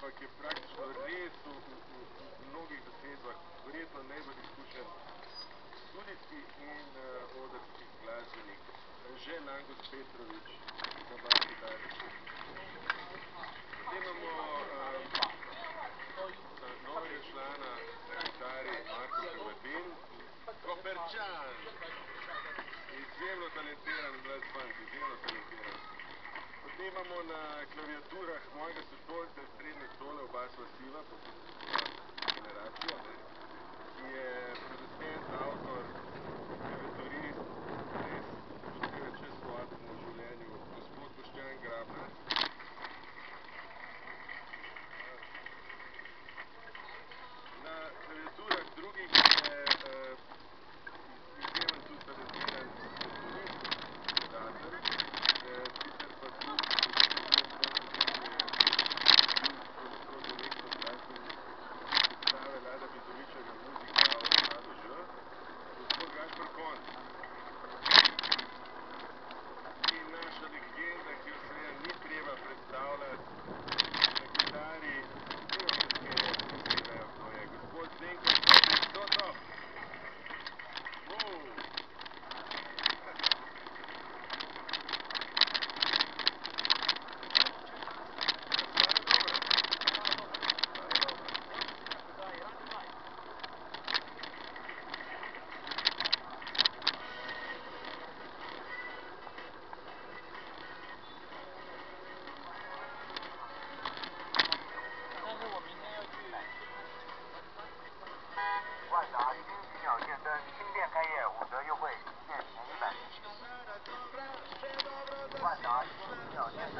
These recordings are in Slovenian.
ampak je praktično res v, v, v, v mnogih zasedbah verjetno najbolj izkušen studijski in uh, odrski glasbenik, eh, že Langos Petrovič na basi dari. Potem imamo um, novega člana na kitari Marko Kavatin, Koperčan, izjemno talentiran glasbanik, izjemno talentiran. Snemamo na klaviaturah mojega sošolca srednje šole, Obasva Siva, generacija, ki je producent, avtor 新店开业五折优惠，现件一百。万达一两年的。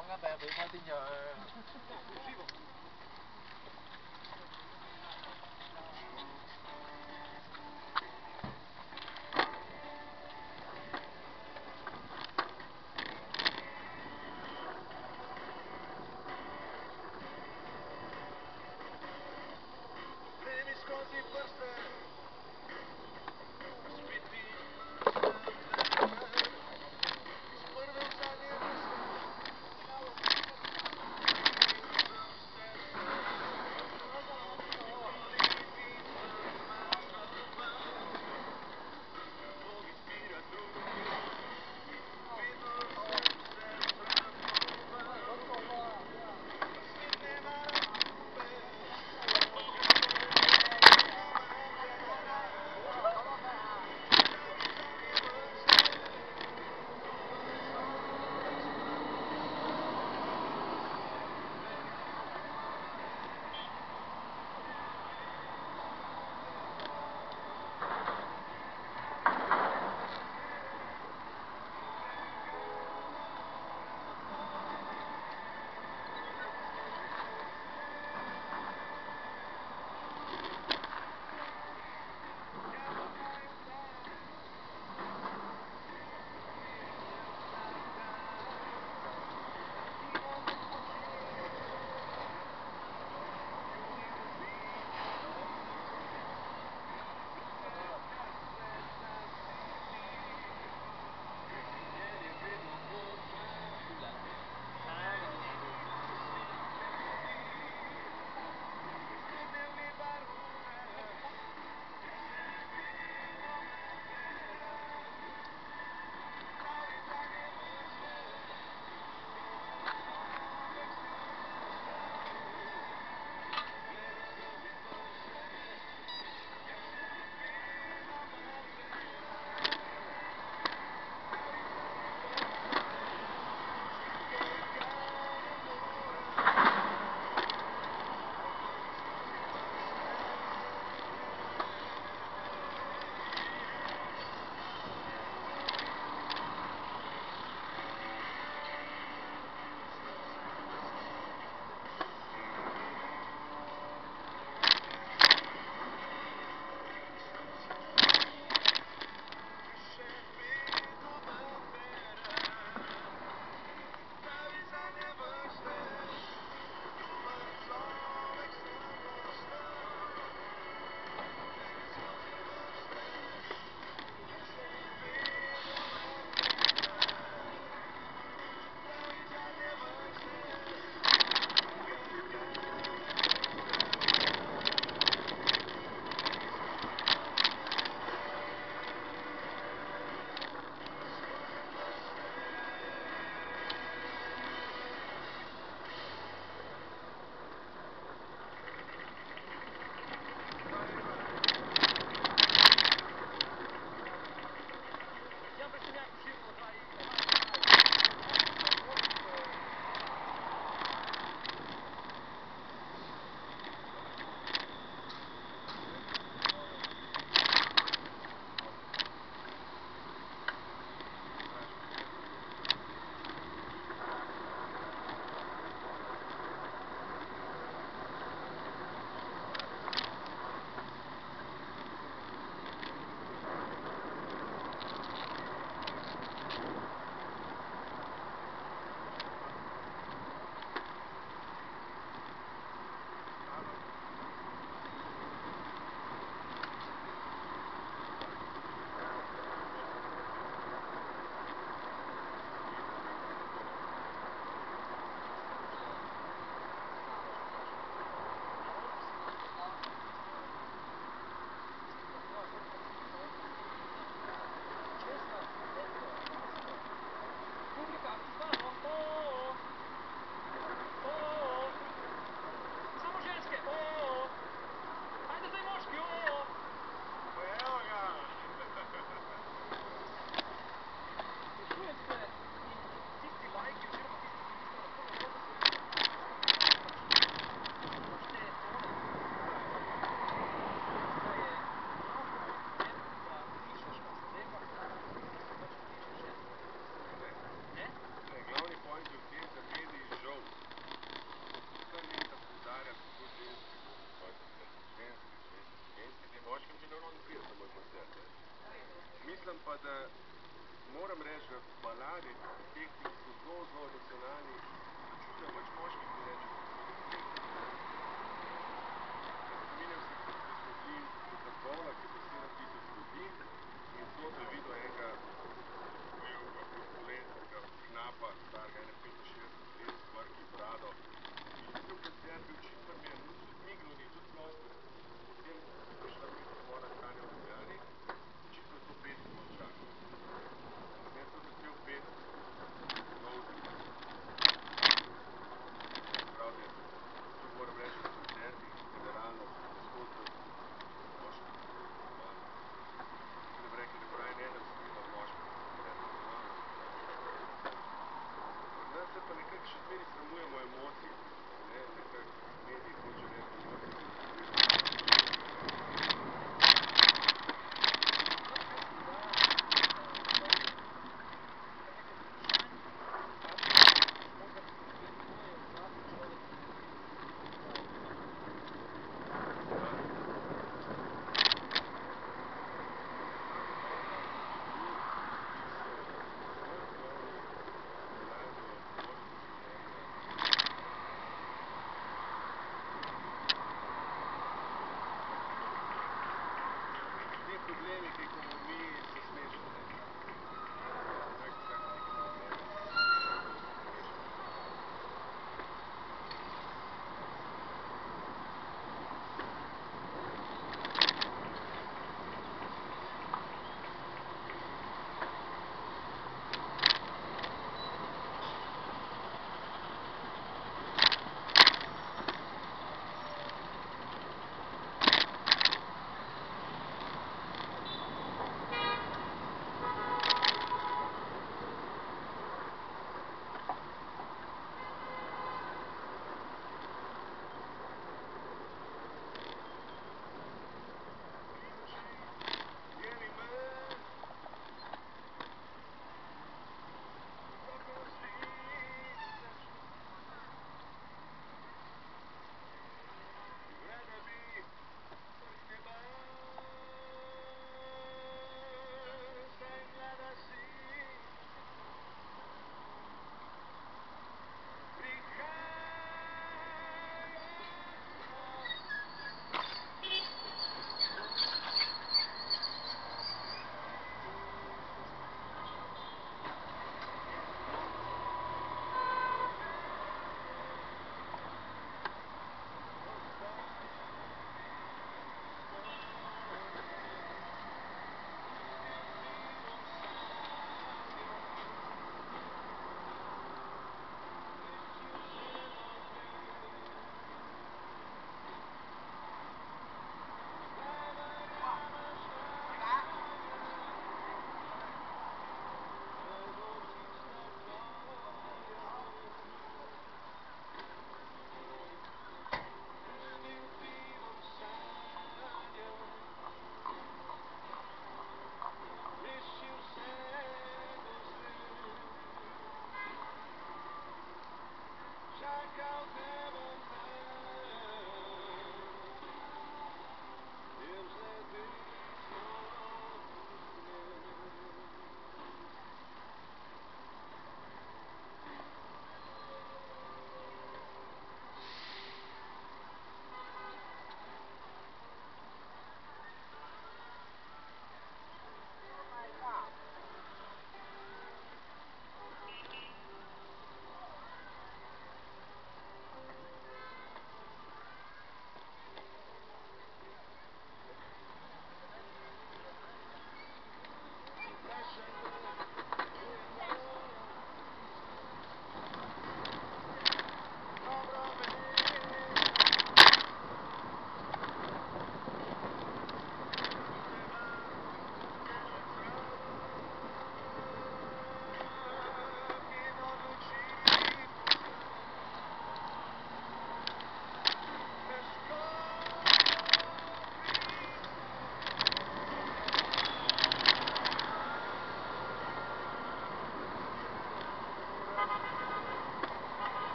không các bạn bị thôi tin nhờ